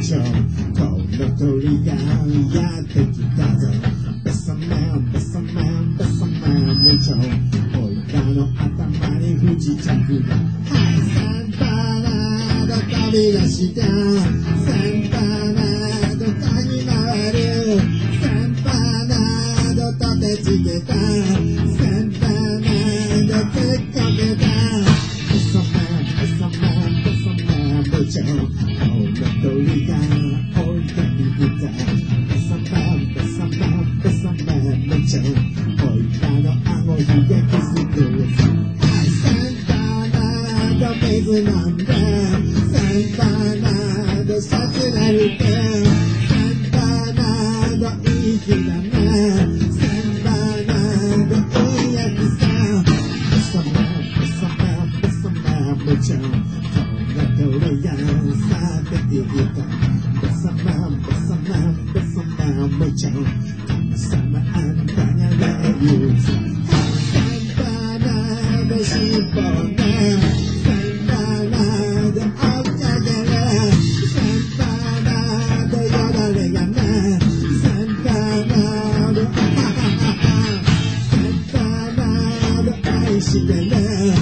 ンこの鳥がやってきたぞベサメンベサメンベサメン無情おいらの頭に不時着が愛サンタナどかに出したサンタナどかに回るサンタナード立てつけたサンタナどけっかめちゃん青の鳥が置いていたブソマブソマブソマブちゃん置いたの顎ひげくすぐサンパナド水飲んでサンパナドさすられてサンパナドいい日だねサンパナドいいやつさブソマブソマブソマブちゃんこんな鳥がさ Batawaya sa katigitan Bersama, bersama, bersama Macam kebersamaan Tanya layu Akan panah Bersipona Kan panah Doa jagala Kan panah Doya lalayana Kan panah Doa Kan panah Doa isyidala